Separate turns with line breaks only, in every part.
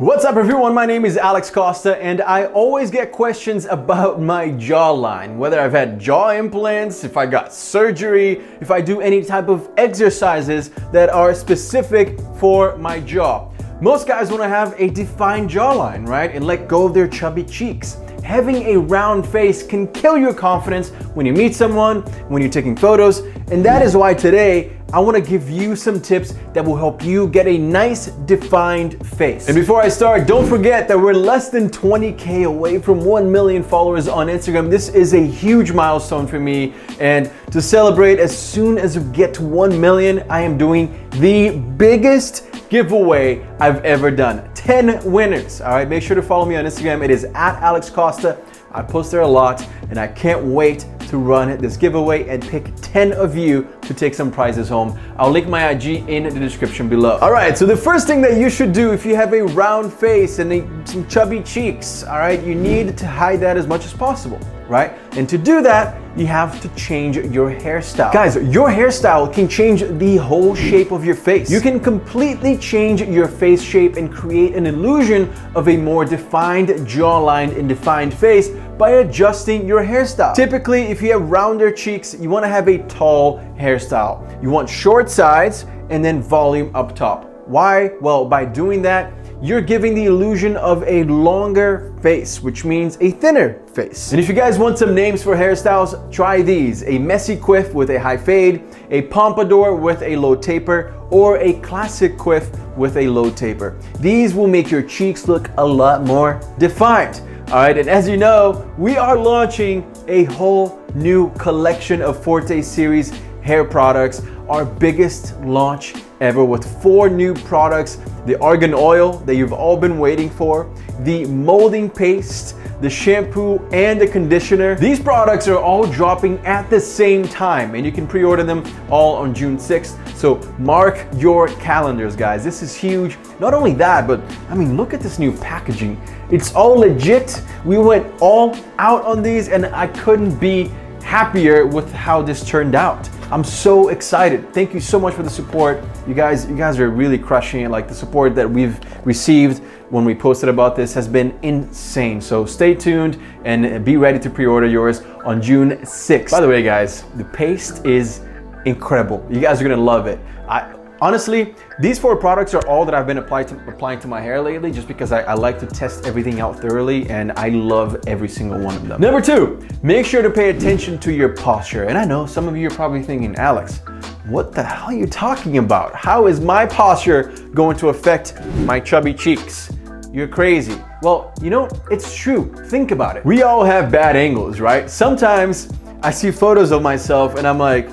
What's up everyone, my name is Alex Costa and I always get questions about my jawline, whether I've had jaw implants, if I got surgery, if I do any type of exercises that are specific for my jaw. Most guys want to have a defined jawline, right? And let go of their chubby cheeks having a round face can kill your confidence when you meet someone, when you're taking photos, and that is why today I wanna give you some tips that will help you get a nice defined face. And before I start, don't forget that we're less than 20K away from 1 million followers on Instagram. This is a huge milestone for me. And to celebrate as soon as we get to 1 million, I am doing the biggest giveaway I've ever done. 10 winners. All right, make sure to follow me on Instagram. It is at Alex Costa. I post there a lot and I can't wait to run this giveaway and pick 10 of you to take some prizes home. I'll link my IG in the description below. All right, so the first thing that you should do if you have a round face and a, some chubby cheeks, all right, you need to hide that as much as possible right? And to do that, you have to change your hairstyle. Guys, your hairstyle can change the whole shape of your face. You can completely change your face shape and create an illusion of a more defined jawline and defined face by adjusting your hairstyle. Typically, if you have rounder cheeks, you wanna have a tall hairstyle. You want short sides and then volume up top. Why? Well, by doing that, you're giving the illusion of a longer face, which means a thinner face. And if you guys want some names for hairstyles, try these. A messy quiff with a high fade, a pompadour with a low taper, or a classic quiff with a low taper. These will make your cheeks look a lot more defined. All right, and as you know, we are launching a whole new collection of Forte series hair products, our biggest launch ever with four new products the argan oil that you've all been waiting for, the molding paste, the shampoo, and the conditioner. These products are all dropping at the same time, and you can pre order them all on June 6th. So mark your calendars, guys. This is huge. Not only that, but I mean, look at this new packaging. It's all legit. We went all out on these, and I couldn't be happier with how this turned out. I'm so excited. Thank you so much for the support. You guys, you guys are really crushing it. Like the support that we've received when we posted about this has been insane. So stay tuned and be ready to pre-order yours on June 6th. By the way, guys, the paste is incredible. You guys are gonna love it. I, Honestly, these four products are all that I've been applying to, applying to my hair lately just because I, I, like to test everything out thoroughly and I love every single one of them. Number two, make sure to pay attention to your posture. And I know some of you are probably thinking, Alex, what the hell are you talking about? How is my posture going to affect my chubby cheeks? You're crazy. Well, you know, it's true. Think about it. We all have bad angles, right? Sometimes I see photos of myself and I'm like,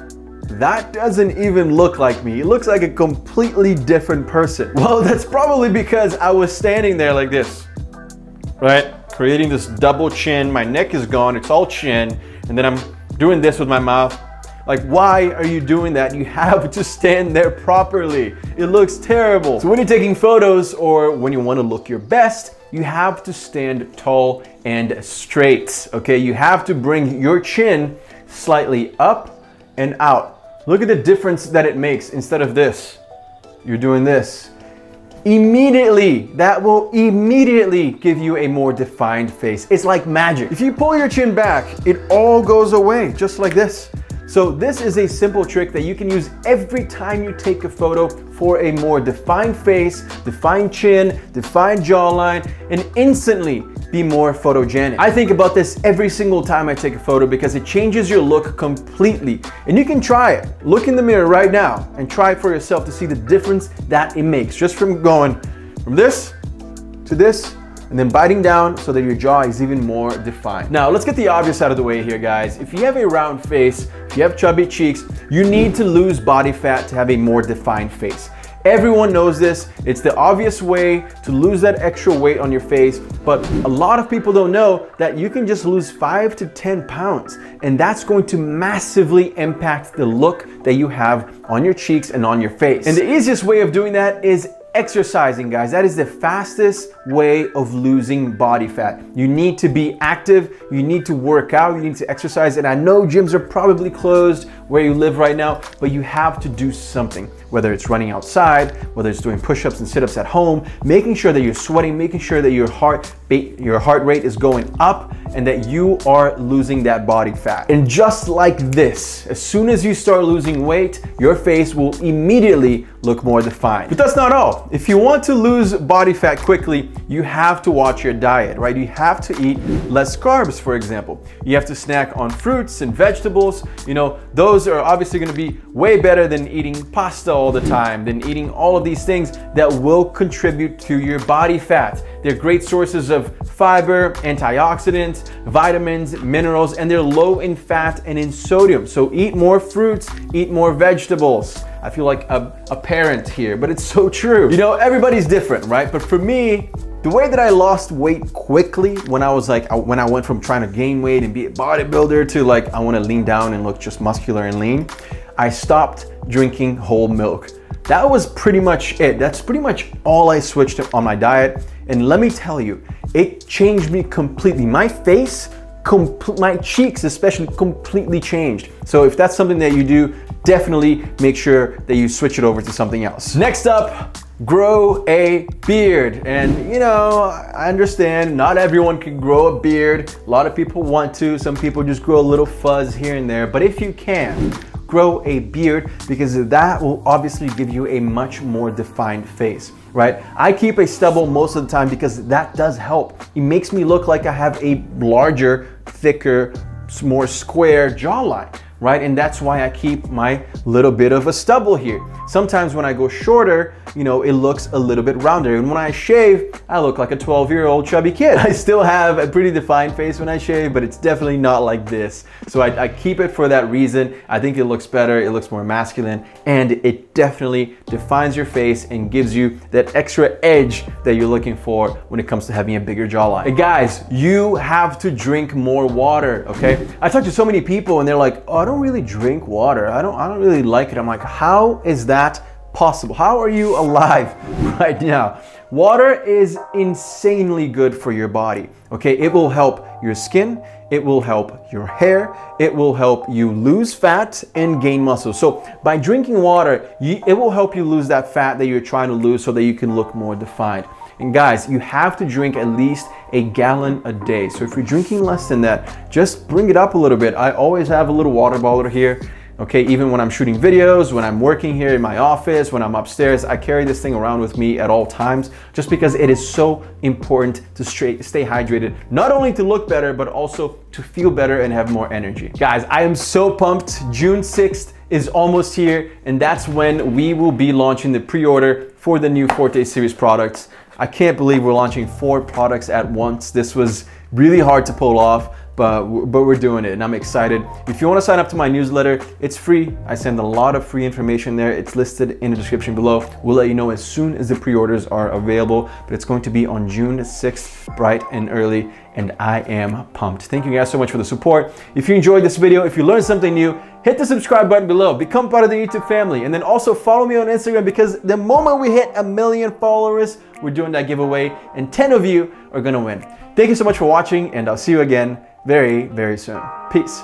that doesn't even look like me. It looks like a completely different person. Well, that's probably because I was standing there like this, right? Creating this double chin. My neck is gone, it's all chin. And then I'm doing this with my mouth. Like, why are you doing that? You have to stand there properly. It looks terrible. So when you're taking photos or when you wanna look your best, you have to stand tall and straight, okay? You have to bring your chin slightly up and out. Look at the difference that it makes instead of this. You're doing this. Immediately, that will immediately give you a more defined face. It's like magic. If you pull your chin back, it all goes away, just like this. So this is a simple trick that you can use every time you take a photo for a more defined face, defined chin, defined jawline, and instantly be more photogenic. I think about this every single time I take a photo because it changes your look completely. And you can try it. Look in the mirror right now and try it for yourself to see the difference that it makes just from going from this to this and then biting down so that your jaw is even more defined. Now, let's get the obvious out of the way here, guys. If you have a round face, if you have chubby cheeks, you need to lose body fat to have a more defined face. Everyone knows this. It's the obvious way to lose that extra weight on your face, but a lot of people don't know that you can just lose five to 10 pounds, and that's going to massively impact the look that you have on your cheeks and on your face. And the easiest way of doing that is exercising, guys. That is the fastest way of losing body fat. You need to be active, you need to work out, you need to exercise. And I know gyms are probably closed where you live right now, but you have to do something, whether it's running outside, whether it's doing push-ups and sit-ups at home, making sure that you're sweating, making sure that your heart your heart rate is going up and that you are losing that body fat. And just like this, as soon as you start losing weight, your face will immediately look more defined. But that's not all. If you want to lose body fat quickly, you have to watch your diet, right? You have to eat less carbs, for example. You have to snack on fruits and vegetables. You know, those are obviously gonna be way better than eating pasta all the time, than eating all of these things that will contribute to your body fat. They're great sources of fiber, antioxidants, vitamins, minerals, and they're low in fat and in sodium. So eat more fruits, eat more vegetables. I feel like a, a parent here, but it's so true. You know, everybody's different, right? But for me, the way that I lost weight quickly when I was like, uh, when I went from trying to gain weight and be a bodybuilder to like, I wanna lean down and look just muscular and lean, I stopped drinking whole milk. That was pretty much it. That's pretty much all I switched on my diet. And let me tell you, it changed me completely. My face, my cheeks especially completely changed. So if that's something that you do, definitely make sure that you switch it over to something else. Next up, grow a beard. And you know, I understand not everyone can grow a beard. A lot of people want to, some people just grow a little fuzz here and there. But if you can, grow a beard because that will obviously give you a much more defined face, right? I keep a stubble most of the time because that does help. It makes me look like I have a larger, thicker, more square jawline right? And that's why I keep my little bit of a stubble here. Sometimes when I go shorter, you know, it looks a little bit rounder. And when I shave, I look like a 12 year old chubby kid. I still have a pretty defined face when I shave, but it's definitely not like this. So I, I keep it for that reason. I think it looks better, it looks more masculine, and it definitely defines your face and gives you that extra edge that you're looking for when it comes to having a bigger jawline. Hey guys, you have to drink more water, okay? I talk to so many people and they're like, oh, don't really drink water. I don't, I don't really like it. I'm like, how is that possible? How are you alive right now? Water is insanely good for your body, okay? It will help your skin, it will help your hair, it will help you lose fat and gain muscle. So by drinking water, you, it will help you lose that fat that you're trying to lose so that you can look more defined. And guys, you have to drink at least a gallon a day. So if you're drinking less than that, just bring it up a little bit. I always have a little water bottle here. Okay, even when I'm shooting videos, when I'm working here in my office, when I'm upstairs, I carry this thing around with me at all times just because it is so important to stay, stay hydrated, not only to look better, but also to feel better and have more energy. Guys, I am so pumped. June 6th is almost here, and that's when we will be launching the pre-order for the new Forte series products. I can't believe we're launching four products at once. This was really hard to pull off, but, but we're doing it and I'm excited. If you wanna sign up to my newsletter, it's free. I send a lot of free information there. It's listed in the description below. We'll let you know as soon as the pre-orders are available, but it's going to be on June 6th, bright and early, and I am pumped. Thank you guys so much for the support. If you enjoyed this video, if you learned something new, hit the subscribe button below, become part of the YouTube family, and then also follow me on Instagram because the moment we hit a million followers, we're doing that giveaway, and 10 of you are gonna win. Thank you so much for watching, and I'll see you again very, very soon. Peace.